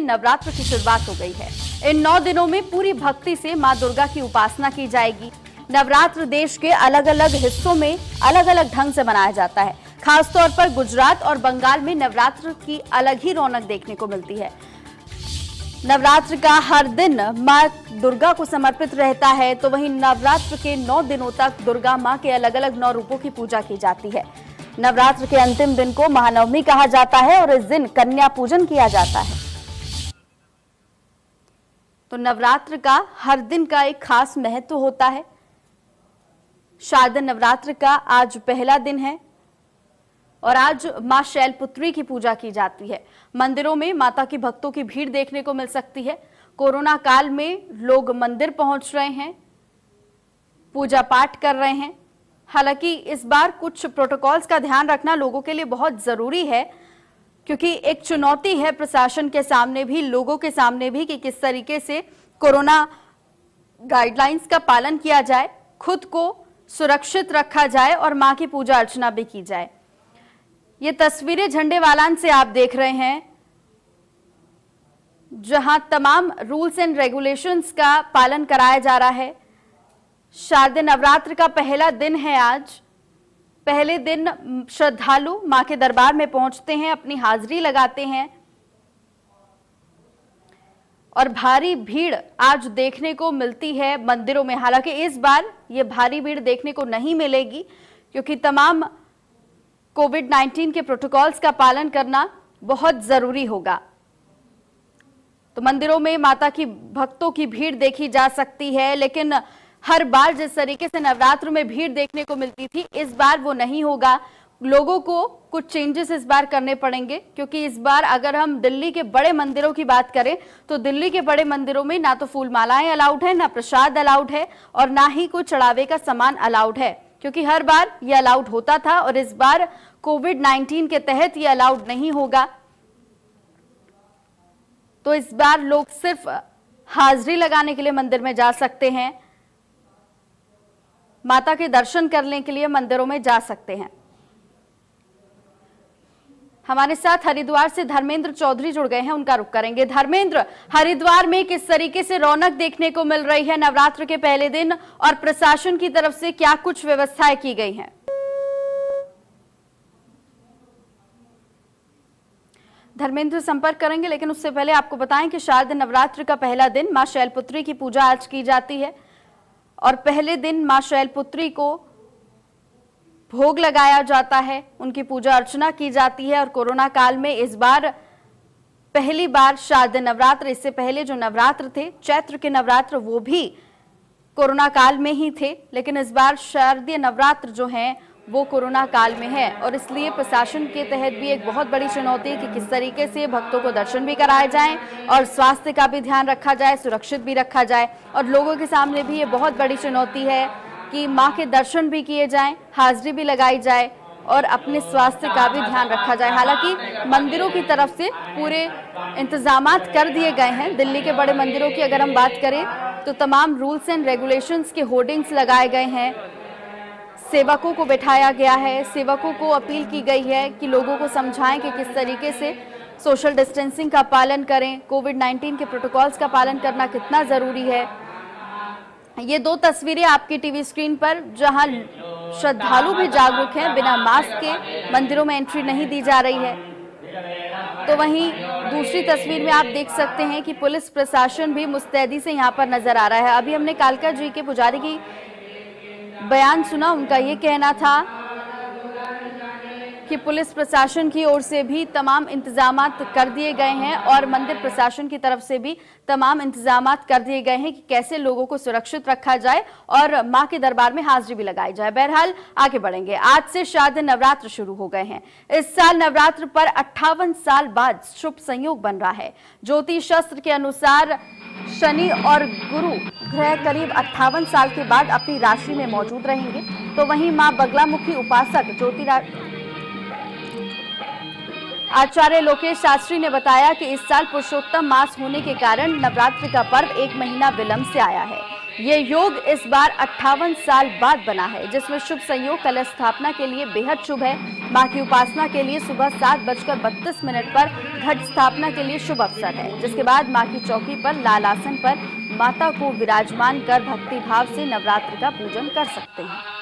नवरात्र की शुरुआत हो गई है। इन नौ दिनों में पूरी भक्ति से माँ दुर्गा की उपासना की जाएगी। नवरात्र देश के अलग अलग हिस्सों में अलग अलग ढंग से मनाया जाता है। खासतौर पर गुजरात और बंगाल में नवरात्र की अलग ही रौनक देखने को मिलती है। नवरात्र का हर दिन माँ दुर्गा को समर्पित रहता है तो वहीं नवरात्र के नौ दिनों तक दुर्गा माँ के अलग अलग नौ रूपों की पूजा की जाती है। नवरात्र के अंतिम दिन को महानवमी कहा जाता है और इस दिन कन्या पूजन किया जाता है। तो नवरात्र का हर दिन का एक खास महत्व होता है। शारदा नवरात्र का आज पहला दिन है और आज माँ शैलपुत्री की पूजा की जाती है। मंदिरों में माता की भक्तों की भीड़ देखने को मिल सकती है। कोरोना काल में लोग मंदिर पहुँच रहे हैं, पूजा पाठ कर रहे हैं। हालाँकि इस बार कुछ प्रोटोकॉल्स का ध्यान रखना लोगों के लिए बहुत ज़रूरी है क्योंकि एक चुनौती है प्रशासन के सामने भी, लोगों के सामने भी कि किस तरीके से कोरोना गाइडलाइंस का पालन किया जाए, खुद को सुरक्षित रखा जाए और माँ की पूजा अर्चना भी की जाए। ये तस्वीरें झंडे वालान से आप देख रहे हैं, जहाँ तमाम रूल्स एंड रेगुलेशंस का पालन कराया जा रहा है। शारदीय नवरात्र का पहला दिन है आज। पहले दिन श्रद्धालु माँ के दरबार में पहुँचते हैं, अपनी हाजिरी लगाते हैं। और भारी भीड़ आज देखने को मिलती है मंदिरों में। हालाँकि इस बार ये भारी भीड़ देखने को नहीं मिलेगी, क्योंकि तमाम कोविड 19 के प्रोटोकॉल्स का पालन करना बहुत ज़रूरी होगा। तो मंदिरों में माता की, भक्तों की भीड़ देखी जा सकती है, लेकिन हर बार जिस तरीके से नवरात्र में भीड़ देखने को मिलती थी, इस बार वो नहीं होगा। लोगों को कुछ चेंजेस इस बार करने पड़ेंगे, क्योंकि इस बार अगर हम दिल्ली के बड़े मंदिरों की बात करें तो दिल्ली के बड़े मंदिरों में ना तो फूल मालाएँ अलाउड है, ना प्रसाद अलाउड है, और ना ही कोई चढ़ावे का सामान अलाउड है। क्योंकि हर बार ये अलाउड होता था, और इस बार कोविड 19 के तहत ये अलाउड नहीं होगा। तो इस बार लोग सिर्फ़ हाजिरी लगाने के लिए मंदिर में जा सकते हैं। माता के दर्शन करने के लिए मंदिरों में जा सकते हैं। हमारे साथ हरिद्वार से धर्मेंद्र चौधरी जुड़ गए हैं, उनका रुख करेंगे। धर्मेंद्र, हरिद्वार में किस तरीके से रौनक देखने को मिल रही है? नवरात्र के पहले दिन और प्रशासन की तरफ़ से क्या कुछ व्यवस्थाएँ की गई हैं? धर्मेंद्र संपर्क करेंगे, लेकिन उससे पहले आपको बताएँ कि शारद नवरात्र का पहला दिन माँ शैलपुत्री की पूजा आज की जाती है। और पहले दिन माँ शैलपुत्री को भोग लगाया जाता है, उनकी पूजा अर्चना की जाती है और कोरोना काल में इस बार पहली बार शारदीय नवरात्र, इससे पहले जो नवरात्र थे, चैत्र के नवरात्र, वो भी कोरोना काल में ही थे, लेकिन इस बार शारदीय नवरात्र जो हैं वो कोरोना काल में है और इसलिए प्रशासन के तहत भी एक बहुत बड़ी चुनौती है कि किस तरीके से भक्तों को दर्शन भी कराए जाएँ और स्वास्थ्य का भी ध्यान रखा जाए, सुरक्षित भी रखा जाए। और लोगों के सामने भी ये बहुत बड़ी चुनौती है कि माँ के दर्शन भी किए जाएँ, हाजिरी भी लगाई जाए और अपने स्वास्थ्य का भी ध्यान रखा जाए। हालाँकि मंदिरों की तरफ़ से पूरे इंतज़ाम कर दिए गए हैं। दिल्ली के बड़े मंदिरों की अगर हम बात करें तो तमाम रूल्स एंड रेगुलेशंस के होर्डिंग्स लगाए गए हैं। सेवकों को बैठाया गया है। सेवकों को अपील की गई है कि लोगों को समझाएँ कि किस तरीके से सोशल डिस्टेंसिंग का पालन करें। कोविड 19 के प्रोटोकॉल्स का पालन करना कितना ज़रूरी है। ये दो तस्वीरें आपकी टीवी स्क्रीन पर, जहाँ श्रद्धालु भी जागरूक हैं, बिना मास्क के मंदिरों में एंट्री नहीं दी जा रही है। तो वहीं दूसरी तस्वीर में आप देख सकते हैं कि पुलिस प्रशासन भी मुस्तैदी से यहाँ पर नज़र आ रहा है। अभी हमने कालका जी के पुजारी की बयान सुना उनका ये कहना था कि पुलिस प्रशासन की ओर से भी तमाम इंतज़ाम कर दिए गए हैं और मंदिर प्रशासन की तरफ़ से भी तमाम इंतज़ाम कर दिए गए हैं कि कैसे लोगों को सुरक्षित रखा जाए और माँ के दरबार में हाजिरी भी लगाई जाए। बहरहाल, आगे बढ़ेंगे। आज से शारद नवरात्र शुरू हो गए हैं। इस साल नवरात्र पर अट्ठावन साल बाद शुभ संयोग बन रहा है। ज्योतिष शास्त्र के अनुसार शनि और गुरु ग्रह करीब अट्ठावन साल के बाद अपनी राशि में मौजूद रहेंगे। तो वहीं माँ बगलामुखी उपासक ज्योतिरा आचार्य लोकेश शास्त्री ने बताया कि इस साल पुरुषोत्तम मास होने के कारण नवरात्रि का पर्व एक महीना विलंब से आया है। ये योग इस बार अट्ठावन साल बाद बना है, जिसमें शुभ संयोग कलश स्थापना के लिए बेहद शुभ है। माँ की उपासना के लिए सुबह सात बजकर बत्तीस मिनट पर घट स्थापना के लिए शुभ अवसर है। जिसके बाद माँ की चौकी पर लाल आसन पर माता को विराजमान कर भक्ति भाव से नवरात्र का पूजन कर सकते हैं।